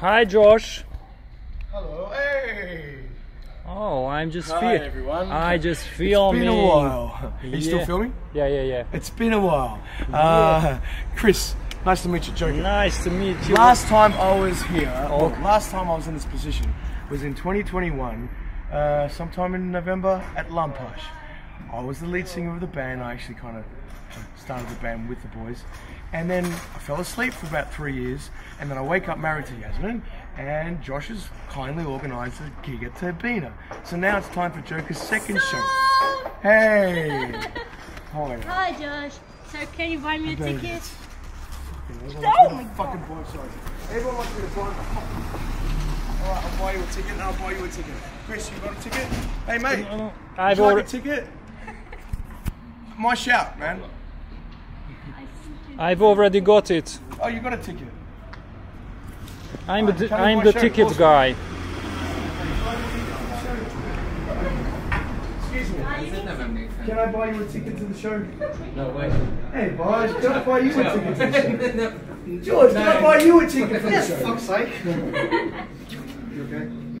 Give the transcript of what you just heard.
Hi, Josh. Hello. Hey. Oh, I'm just Hi, everyone. I just It's filming. been a while. Are you still Yeah. filming? Yeah, yeah, yeah. It's been a while. Uh, Chris, nice to meet you, Joka. Nice to meet you. Last time I was here, Oh. well, last time I was in this position was in 2021, uh, sometime in November at Lumpash. I was the lead singer of the band. I actually kind of started the band with the boys. And then I fell asleep for about three years. And then I wake up married to Yasmin. And Josh has kindly organised a gig at Turbina. So now it's time for Joka's second show. Hey! Hi. Hi Josh. So can you buy me a Baby. ticket? Oh my oh fucking boy, sorry. Everyone wants me to buy Alright, I'll buy you a ticket and I'll buy you a ticket. Chris, you got a ticket? Hey mate, I've would you like a ticket? My shout, man. I've already got it. Oh, you got a ticket. I'm the, I I'm the ticket Awesome. guy. Excuse me. Can I buy you a ticket to the show? No way. Hey, boys, can I buy you a ticket to the show? George, can I buy you a ticket for the show? fuck's sake. You okay?